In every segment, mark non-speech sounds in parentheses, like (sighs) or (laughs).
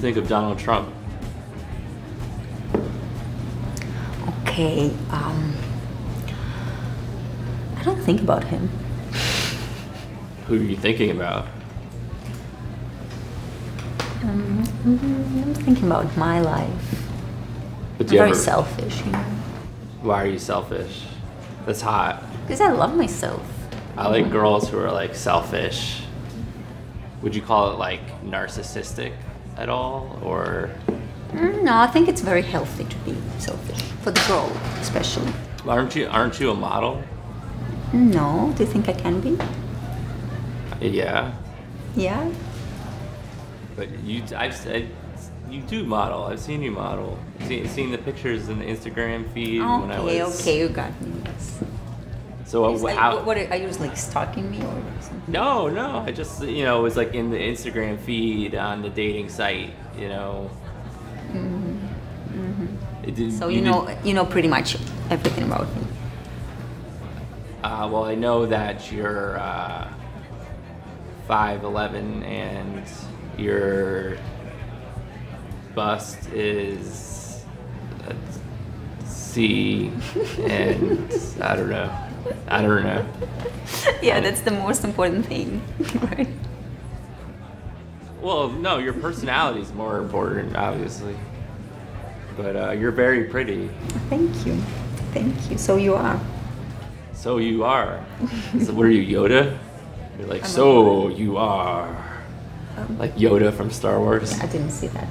think of Donald Trump? Okay, um, I don't think about him. Who are you thinking about? Um, I'm thinking about my life. But I'm you very ever, selfish, you know. Why are you selfish? That's hot. Because I love myself. I like girls who are like selfish. Would you call it like narcissistic at all, or Mm, No, I think it's very healthy to be selfish for the girl, especially. aren't you aren't you a model? No, do you think I can be? Yeah, Yeah. but you I've said you do model. I've seen you model. Seen, seen the pictures in the Instagram feed when I Okay, was. okay, you got me. Yes. So uh, like, how? what, what are, are you just like stalking me or something? No, no. I just you know it was like in the Instagram feed on the dating site. You know. It did, Mm-hmm. So you, know, you know pretty much everything about me. Uh, well, I know that you're uh, 5'11 and your bust is a C, and I don't know. I don't know. yeah, that's the most important thing, (laughs) right? Well, no, your personality is more important, obviously. But uh, you're very pretty. Thank you, thank you. So you are. So you are. so what are you, Yoda? You're like, I'm so you are. Um, Like Yoda from Star Wars. I didn't see that.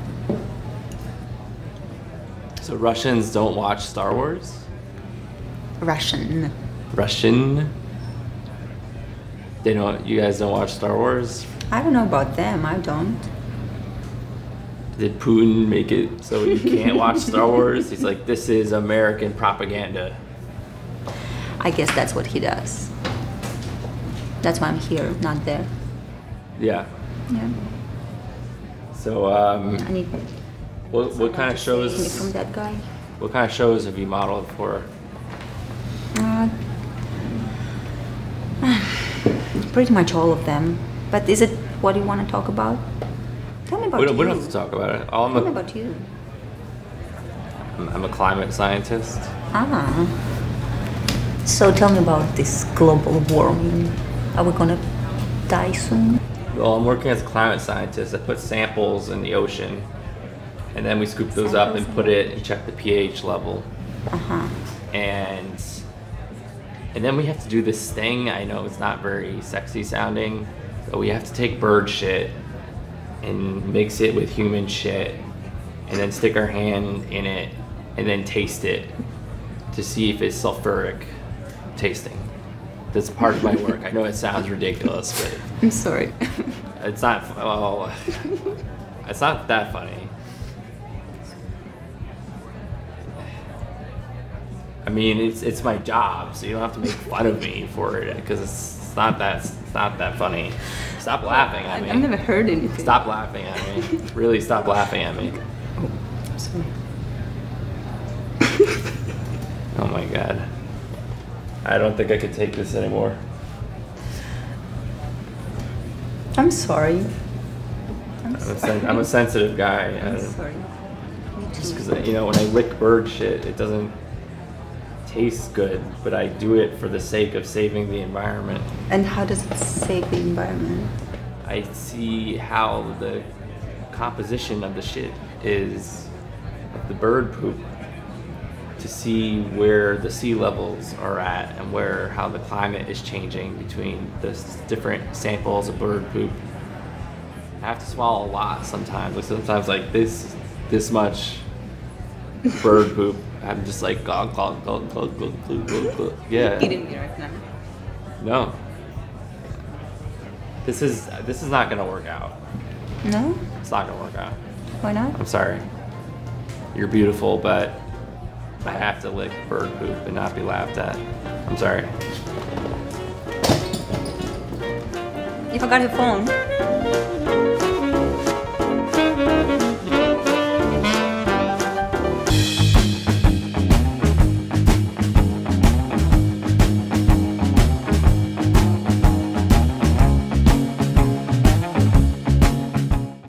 So Russians don't watch Star Wars? Russian. Russian? They don't. You guys don't watch Star Wars? I don't know about them. I don't. Did Putin make it so you can't watch Star (laughs) Wars? He's like, this is American propaganda. I guess that's what he does. That's why I'm here, not there. Yeah. Yeah. So, um, I need. What what kind of someone to save me shows? from that guy? What kind of shows have you modeled for? Uh, (sighs) pretty much all of them. But is it what you want to talk about? Tell me about We don't, you. we don't have to talk about it. All I'm Tell me a, about you. I'm- I'm a climate scientist. Ah. So tell me about this global warming. Are we gonna die soon? Well, I'm working as a climate scientist. I put samples in the ocean, and then we scoop those up and put it and check the pH level. Uh huh. and and then we have to do this thing. I know it's not very sexy sounding, but we have to take bird shit and mix it with human shit, and then stick our hand in it, and then taste it to see if it's sulfuric tasting. That's part of my work. I know it sounds ridiculous, but I'm sorry. it's not. Well, it's not that funny. I mean, it's it's my job, so you don't have to make fun of me for it because it's, it's not that it's not that funny. Stop laughing at me. I've never heard anything. Stop laughing at me. Really, stop laughing at me. I'm (laughs) oh, sorry. Oh my god. I don't think I could take this anymore. I'm sorry. I'm I'm a, sorry. sen- I'm a sensitive guy. (laughs) I'm sorry. Just because you know when I lick bird shit, it doesn't taste good, but I do it for the sake of saving the environment. And how does it save the environment? I see how the composition of the shit is the bird poop to see where the sea levels are at and where how the climate is changing between the different samples of bird poop. I have to swallow a lot sometimes. Like sometimes like this this much bird poop. I'm just like gong gong gong gong gong gong gong. Yeah. You didn't get right now. No. This is this is not gonna work out. No. It's not gonna work out. Why not? I'm sorry. You're beautiful, but I have to lick bird poop and not be laughed at. I'm sorry. You forgot your phone.